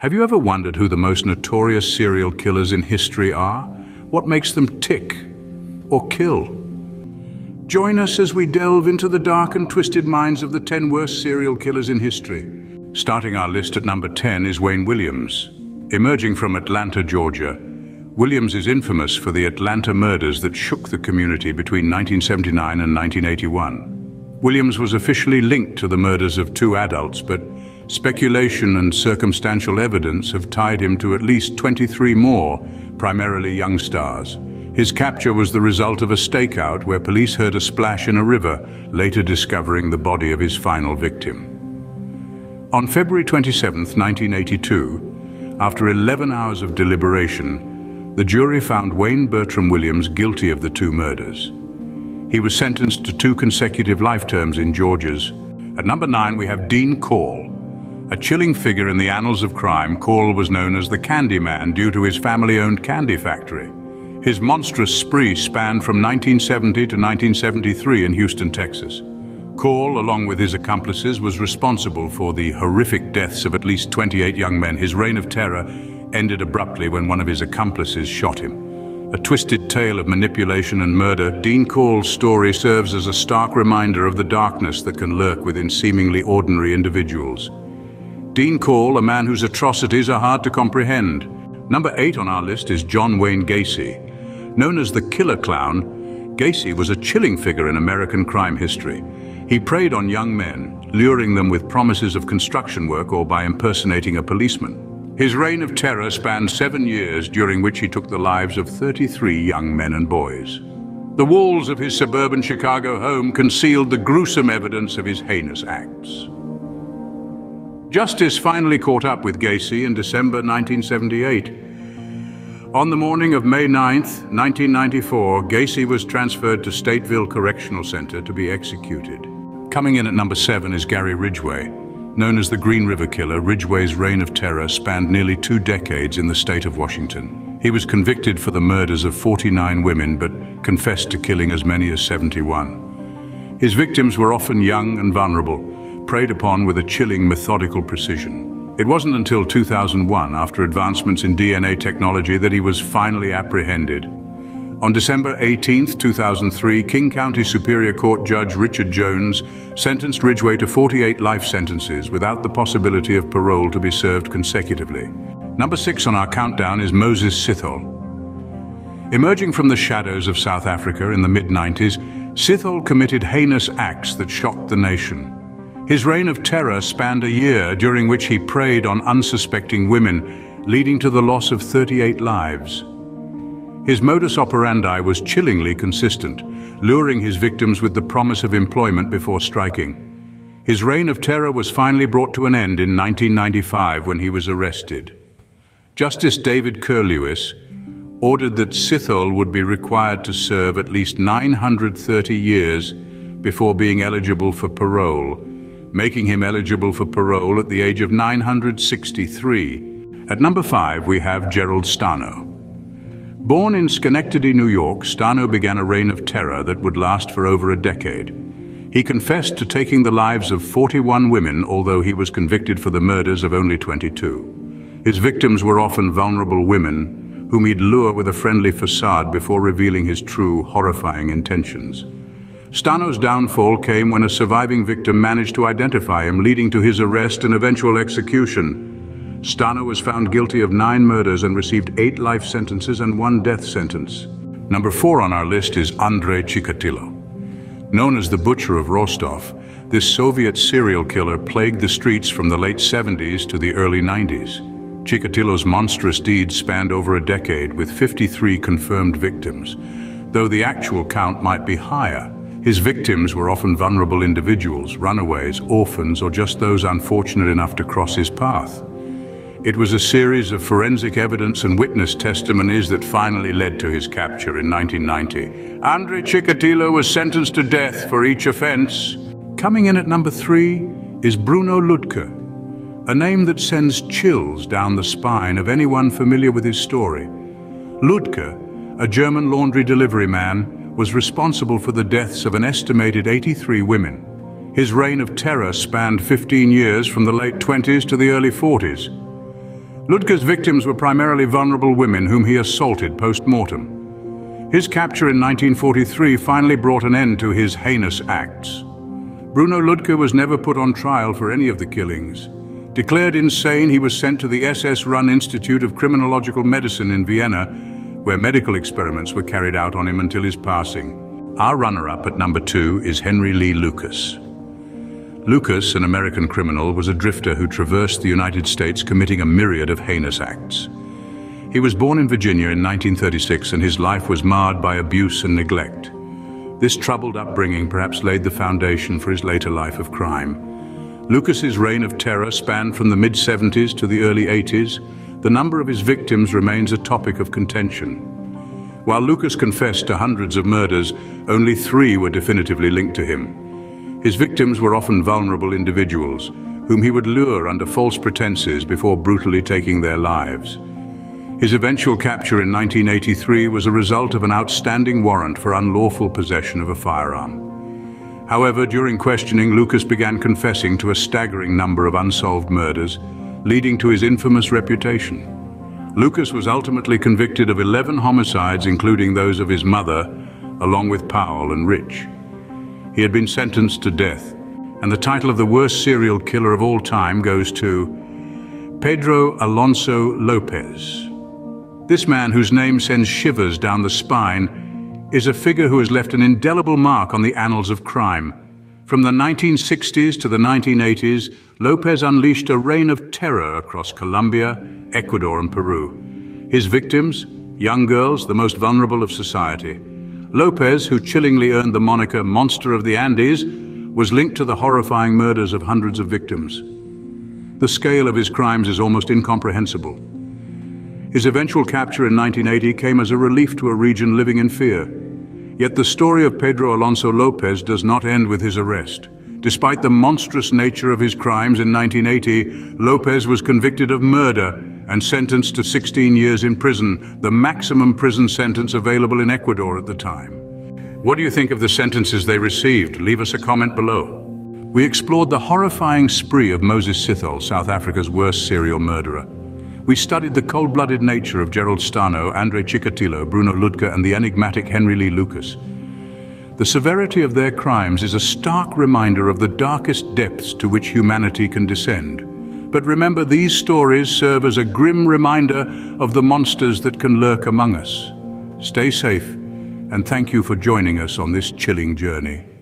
Have you ever wondered who the most notorious serial killers in history are? What makes them tick or kill? Join us as we delve into the dark and twisted minds of the 10 worst serial killers in history. Starting our list at number 10 is Wayne Williams. Emerging from Atlanta, Georgia, Williams is infamous for the Atlanta murders that shook the community between 1979 and 1981. Williams was officially linked to the murders of two adults, but Speculation and circumstantial evidence have tied him to at least 23 more, primarily young stars. His capture was the result of a stakeout where police heard a splash in a river, later discovering the body of his final victim. On February 27, 1982, after 11 hours of deliberation, the jury found Wayne Bertram Williams guilty of the two murders. He was sentenced to two consecutive life terms in Georgia's. At number nine, we have Dean Corll, a chilling figure in the annals of crime, Corll was known as the Candy Man due to his family-owned candy factory. His monstrous spree spanned from 1970 to 1973 in Houston, Texas. Corll, along with his accomplices, was responsible for the horrific deaths of at least 28 young men. His reign of terror ended abruptly when one of his accomplices shot him. A twisted tale of manipulation and murder, Dean Corll's story serves as a stark reminder of the darkness that can lurk within seemingly ordinary individuals. Dean Corll, a man whose atrocities are hard to comprehend. Number eight on our list is John Wayne Gacy. Known as the Killer Clown, Gacy was a chilling figure in American crime history. He preyed on young men, luring them with promises of construction work or by impersonating a policeman. His reign of terror spanned seven years, during which he took the lives of 33 young men and boys. The walls of his suburban Chicago home concealed the gruesome evidence of his heinous acts. Justice finally caught up with Gacy in December 1978. On the morning of May 9, 1994, Gacy was transferred to Stateville Correctional Center to be executed. Coming in at number seven is Gary Ridgway. Known as the Green River Killer, Ridgway's reign of terror spanned nearly two decades in the state of Washington. He was convicted for the murders of 49 women, but confessed to killing as many as 71. His victims were often young and vulnerable, preyed upon with a chilling methodical precision. It wasn't until 2001, after advancements in DNA technology, that he was finally apprehended. On December 18, 2003, King County Superior Court Judge Richard Jones sentenced Ridgway to 48 life sentences without the possibility of parole to be served consecutively. Number six on our countdown is Moses Sithole. Emerging from the shadows of South Africa in the mid-90s, Sithole committed heinous acts that shocked the nation. His reign of terror spanned a year during which he preyed on unsuspecting women, leading to the loss of 38 lives. His modus operandi was chillingly consistent, luring his victims with the promise of employment before striking. His reign of terror was finally brought to an end in 1995 when he was arrested. Justice David Curlewis ordered that Sithole would be required to serve at least 930 years before being eligible for parole, making him eligible for parole at the age of 963. At number five, we have Gerald Stano. Born in Schenectady, New York, Stano began a reign of terror that would last for over a decade. He confessed to taking the lives of 41 women, although he was convicted for the murders of only 22. His victims were often vulnerable women, whom he'd lure with a friendly facade before revealing his true, horrifying intentions. Stano's downfall came when a surviving victim managed to identify him, leading to his arrest and eventual execution. Stano was found guilty of nine murders and received eight life sentences and one death sentence. Number four on our list is Andrei Chikatilo. Known as the Butcher of Rostov, this Soviet serial killer plagued the streets from the late 70s to the early 90s. Chikatilo's monstrous deeds spanned over a decade with 53 confirmed victims, though the actual count might be higher. His victims were often vulnerable individuals, runaways, orphans, or just those unfortunate enough to cross his path. It was a series of forensic evidence and witness testimonies that finally led to his capture in 1990. Andrei Chikatilo was sentenced to death for each offense. Coming in at number three is Bruno Ludke, a name that sends chills down the spine of anyone familiar with his story. Ludke, a German laundry delivery man, was responsible for the deaths of an estimated 83 women. His reign of terror spanned 15 years from the late 20s to the early 40s. Ludke's victims were primarily vulnerable women whom he assaulted post-mortem. His capture in 1943 finally brought an end to his heinous acts. Bruno Ludger was never put on trial for any of the killings. Declared insane, he was sent to the SS-run Institute of Criminological Medicine in Vienna, where medical experiments were carried out on him until his passing. Our runner-up at number two is Henry Lee Lucas. Lucas, an American criminal, was a drifter who traversed the United States committing a myriad of heinous acts. He was born in Virginia in 1936 and his life was marred by abuse and neglect. This troubled upbringing perhaps laid the foundation for his later life of crime. Lucas's reign of terror spanned from the mid-70s to the early 80s. The number of his victims remains a topic of contention. While Lucas confessed to hundreds of murders, only three were definitively linked to him. His victims were often vulnerable individuals, whom he would lure under false pretenses before brutally taking their lives. His eventual capture in 1983 was a result of an outstanding warrant for unlawful possession of a firearm. However, during questioning, Lucas began confessing to a staggering number of unsolved murders, leading to his infamous reputation. Lucas was ultimately convicted of 11 homicides, including those of his mother, along with Powell and Rich. He had been sentenced to death, and the title of the worst serial killer of all time goes to Pedro Alonso Lopez. This man, whose name sends shivers down the spine, is a figure who has left an indelible mark on the annals of crime. From the 1960s to the 1980s, Lopez unleashed a reign of terror across Colombia, Ecuador and Peru. His victims, young girls, the most vulnerable of society. Lopez, who chillingly earned the moniker Monster of the Andes, was linked to the horrifying murders of hundreds of victims. The scale of his crimes is almost incomprehensible. His eventual capture in 1980 came as a relief to a region living in fear. Yet the story of Pedro Alonso Lopez does not end with his arrest. Despite the monstrous nature of his crimes in 1980, Lopez was convicted of murder and sentenced to 16 years in prison, the maximum prison sentence available in Ecuador at the time. What do you think of the sentences they received? Leave us a comment below. We explored the horrifying spree of Moses Sithole, South Africa's worst serial murderer. We studied the cold-blooded nature of Gerald Stano, Andrei Chikatilo, Bruno Ludke and the enigmatic Henry Lee Lucas. The severity of their crimes is a stark reminder of the darkest depths to which humanity can descend. But remember, these stories serve as a grim reminder of the monsters that can lurk among us. Stay safe, and thank you for joining us on this chilling journey.